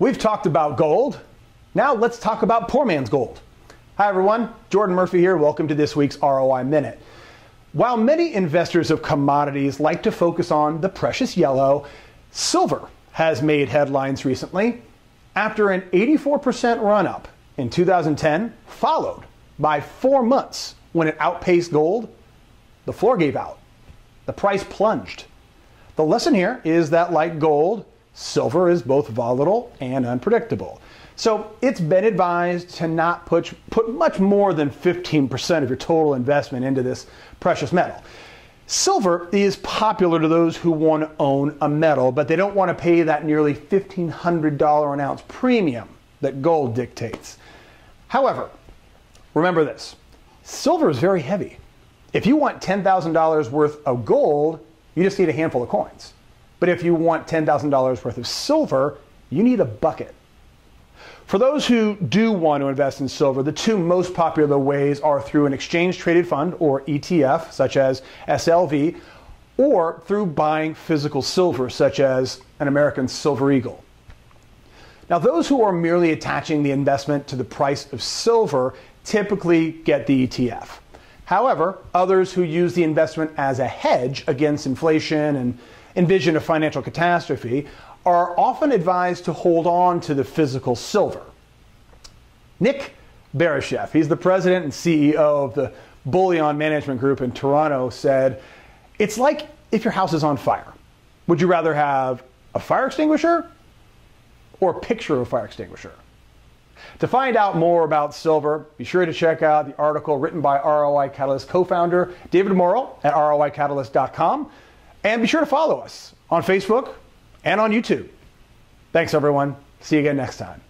We've talked about gold. Now let's talk about poor man's gold. Hi everyone, Jordan Murphy here. Welcome to this week's ROI Minute. While many investors of commodities like to focus on the precious yellow, silver has made headlines recently after an 84% run up in 2010, followed by four months when it outpaced gold. The floor gave out. The price plunged. The lesson here is that, like gold, Silver is both volatile and unpredictable. So it's been advised to not put, put much more than 15% of your total investment into this precious metal. Silver is popular to those who want to own a metal, but they don't want to pay that nearly $1,500 an ounce premium that gold dictates. However, remember this silver is very heavy. If you want $10,000 worth of gold, you just need a handful of coins. But if you want $10,000 worth of silver, you need a bucket. For those who do want to invest in silver, the two most popular ways are through an exchange traded fund or ETF, such as SLV, or through buying physical silver, such as an American Silver Eagle. Now, those who are merely attaching the investment to the price of silver typically get the ETF. However, others who use the investment as a hedge against inflation and envision a financial catastrophe are often advised to hold on to the physical silver. Nick Barisheff, he's the president and CEO of the Bullion Management Group in Toronto, said, It's like if your house is on fire. Would you rather have a fire extinguisher or a picture of a fire extinguisher? To find out more about silver, be sure to check out the article written by ROI Catalyst co founder David Morrill at ROICatalysts.com. And be sure to follow us on Facebook and on YouTube. Thanks, everyone. See you again next time.